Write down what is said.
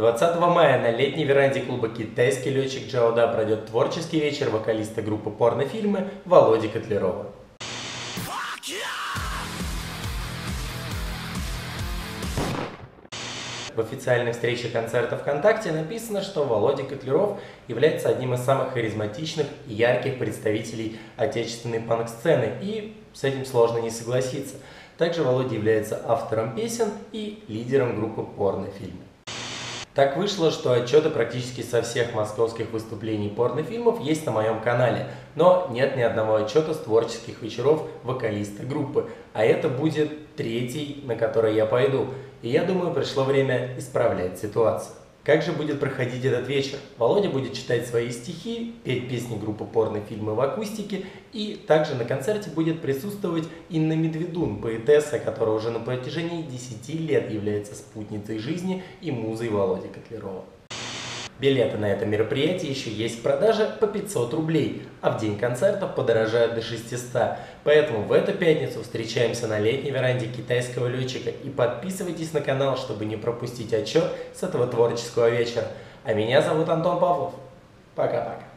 20 мая на летней веранде клуба «Китайский летчик Джауда» пройдет творческий вечер вокалиста группы порнофильмы Володи Котлярова. В официальной встрече концерта ВКонтакте написано, что Володя Котляров является одним из самых харизматичных и ярких представителей отечественной панк-сцены, и с этим сложно не согласиться. Также Володя является автором песен и лидером группы порнофильмы. Так вышло, что отчеты практически со всех московских выступлений порнофильмов есть на моем канале, но нет ни одного отчета с творческих вечеров вокалиста группы, а это будет третий, на который я пойду, и я думаю, пришло время исправлять ситуацию. Как же будет проходить этот вечер? Володя будет читать свои стихи, петь песни группы порнофильмы в акустике, и также на концерте будет присутствовать Инна Медведун, поэтесса, которая уже на протяжении 10 лет является спутницей жизни и музой Володи Котлярова. Билеты на это мероприятие еще есть в продаже по 500 рублей, а в день концерта подорожают до 600. Поэтому в эту пятницу встречаемся на летней веранде китайского летчика и подписывайтесь на канал, чтобы не пропустить отчет с этого творческого вечера. А меня зовут Антон Павлов. Пока-пока.